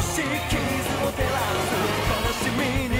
し傷を照らす悲しみに